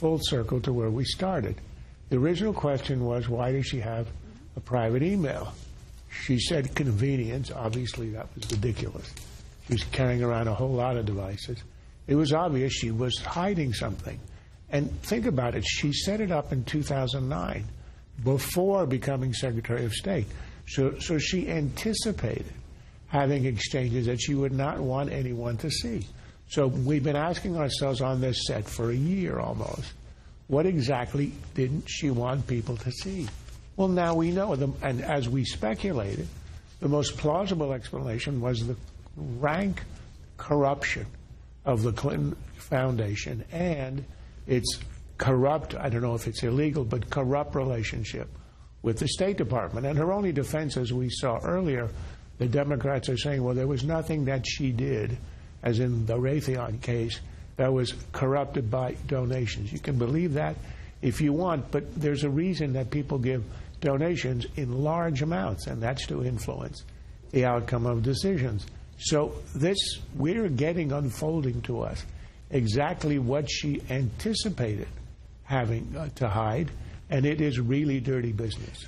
full circle to where we started. The original question was, why does she have a private email? She said convenience. Obviously, that was ridiculous. She was carrying around a whole lot of devices. It was obvious she was hiding something. And think about it. She set it up in 2009 before becoming Secretary of State. So, so she anticipated having exchanges that she would not want anyone to see. So we've been asking ourselves on this set for a year almost, what exactly didn't she want people to see? Well, now we know. The, and as we speculated, the most plausible explanation was the rank corruption of the Clinton Foundation and its corrupt, I don't know if it's illegal, but corrupt relationship with the State Department. And her only defense, as we saw earlier, the Democrats are saying, well, there was nothing that she did, as in the Raytheon case, that was corrupted by donations. You can believe that if you want, but there's a reason that people give donations in large amounts, and that's to influence the outcome of decisions. So this we're getting unfolding to us exactly what she anticipated having uh, to hide, and it is really dirty business.